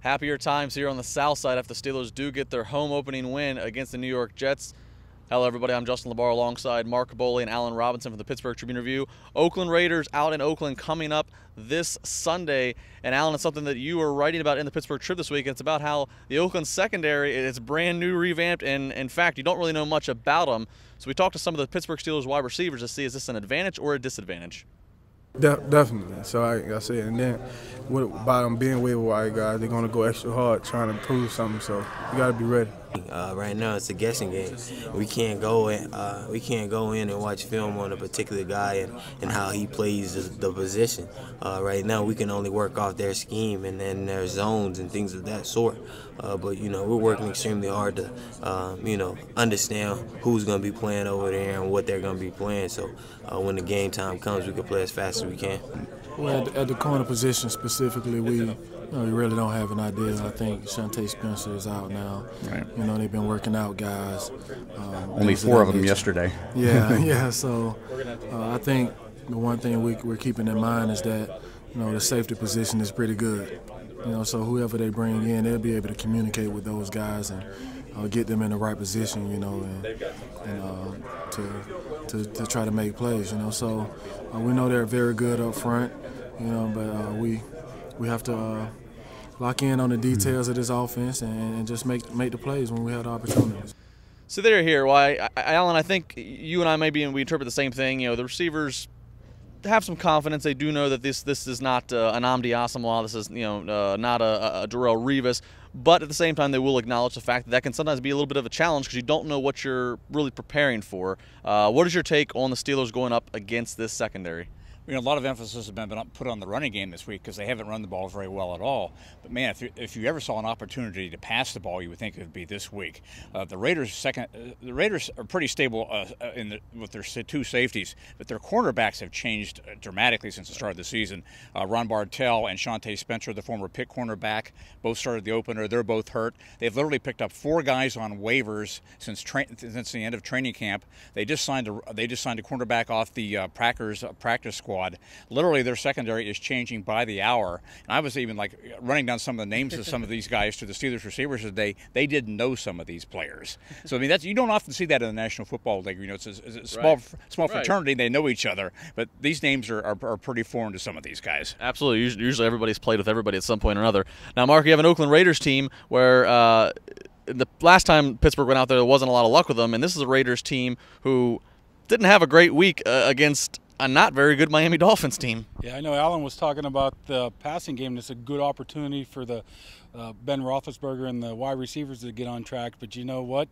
Happier times here on the south side if the Steelers do get their home opening win against the New York Jets. Hello, everybody. I'm Justin LaBar alongside Mark Kaboly and Alan Robinson from the Pittsburgh Tribune Review. Oakland Raiders out in Oakland coming up this Sunday. And Alan, it's something that you were writing about in the Pittsburgh Trib this week. It's about how the Oakland secondary is brand new, revamped, and in fact, you don't really know much about them. So we talked to some of the Pittsburgh Steelers wide receivers to see is this an advantage or a disadvantage? De definitely. So I, I said, and then with, by them being waiver wire guys, they're gonna go extra hard trying to prove something. So you got to be ready. Uh, right now, it's a guessing game. We can't go in. Uh, we can't go in and watch film on a particular guy and, and how he plays the, position. Uh, right now, we can only work off their scheme and then their zones and things of that sort. Uh, but you know, we're working extremely hard to, um, you know, understand who's going to be playing over there and what they're going to be playing. So uh, when the game time comes, we can play as fast as we can. Well, at, at the corner position specifically, we you know, we really don't have an idea. I think Shawntae Spencer is out now. Right. You know, they've been working out guys. Um, Only four of them nature. yesterday. Yeah, yeah. So uh, I think the one thing we, we're keeping in mind is that you know the safety position is pretty good. You know, so whoever they bring in, they'll be able to communicate with those guys and uh, get them in the right position. You know, and, and uh, to, to to try to make plays. You know, so uh, we know they're very good up front. You know, but uh, we we have to uh, lock in on the details of this offense and, and, just make make the plays when we have the opportunities. So they're here. Why, Alan? I think you and I maybe we interpret the same thing. You know, the receivers have some confidence. They do know that this this is not uh, an Nnamdi Asomugha. This is you know uh, not a, a Darrelle Revis. But at the same time, they will acknowledge the fact that that can sometimes be a little bit of a challenge because you don't know what you're really preparing for. Uh, what is your take on the Steelers going up against this secondary? You know, a lot of emphasis has been put on the running game this week because they haven't run the ball very well at all. But man, if you, if you ever saw an opportunity to pass the ball, you would think it would be this week. Uh, the Raiders second, uh, the Raiders are pretty stable uh, uh in the, with their two safeties, but their cornerbacks have changed uh, dramatically since the start of the season. Uh, Ron Bartell and Shawntae Spencer, the former pick cornerback, both started the opener. They're both hurt. They've literally picked up four guys on waivers since since the end of training camp. They just signed a they just signed a cornerback off the Packers practice squad squad. Literally, their secondary is changing by the hour. And I was even like running down some of the names of some of these guys to the Steelers receivers today. They didn't know some of these players. So I mean, that's you don't often see that in the National Football League. You know, it's a, it's a small right. small fraternity. Right. They know each other, but these names are, are, are, pretty foreign to some of these guys. Absolutely. Usually, everybody's played with everybody at some point or another. Now, Mark, you have an Oakland Raiders team where. Uh, the last time Pittsburgh went out there, there wasn't a lot of luck with them, and this is a Raiders team who didn't have a great week uh, against a not very good Miami Dolphins team. Yeah, I know Alan was talking about the passing game. It's a good opportunity for the uh, Ben Roethlisberger and the wide receivers to get on track. But you know what?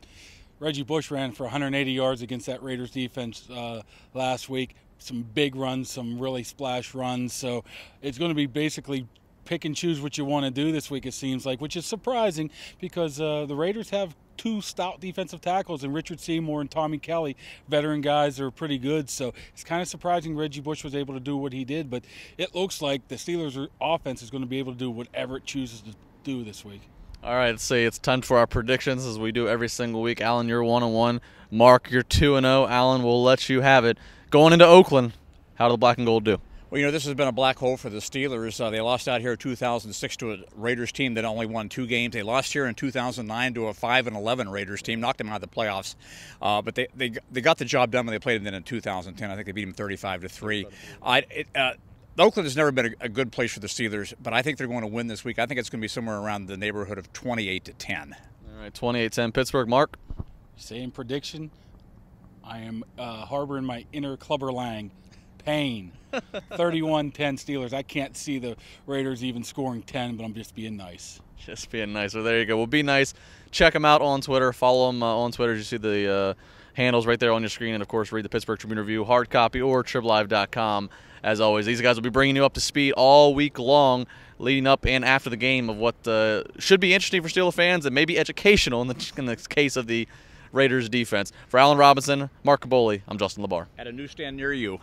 Reggie Bush ran for 180 yards against that Raiders defense uh, last week. Some big runs, some really splash runs. So it's going to be basically pick and choose what you want to do this week, it seems like, which is surprising because uh, the Raiders have two stout defensive tackles and Richard Seymour and Tommy Kelly, veteran guys, are pretty good. So it's kind of surprising Reggie Bush was able to do what he did, but it looks like the Steelers' offense is going to be able to do whatever it chooses to do this week. All right, let's see. It's time for our predictions as we do every single week. Alan, you're one and one. Mark, you're two and zero. Oh. Alan, we'll let you have it. Going into Oakland, how do the black and gold do? Well, you know, this has been a black hole for the Steelers. Uh, they lost out here in 2006 to a Raiders team that only won two games. They lost here in 2009 to a 5 and 11 Raiders team, knocked them out of the playoffs. Uh, but they, they they got the job done when they played them then in 2010. I think they beat them 35 to three. I, it, uh, Oakland has never been a, a, good place for the Steelers, but I think they're going to win this week. I think it's going to be somewhere around the neighborhood of 28 to 10. All right, 28-10 Pittsburgh. Mark. Same prediction. I am uh, harboring my inner Clubber Lang pain. 31 10 Steelers. I can't see the Raiders even scoring 10, but I'm just being nice. Just being nice. Well, there you go. Well, be nice. Check them out on Twitter. Follow them uh, on Twitter. You see the uh, handles right there on your screen. And, of course, read the Pittsburgh Tribune Review, hard copy, or triblive.com. As always, these guys will be bringing you up to speed all week long, leading up and after the game of what uh, should be interesting for Steeler fans and maybe educational in the, in the case of the Raiders defense. For Alan Robinson, Mark Kaboly, I'm Justin LaBar. At a newsstand near you.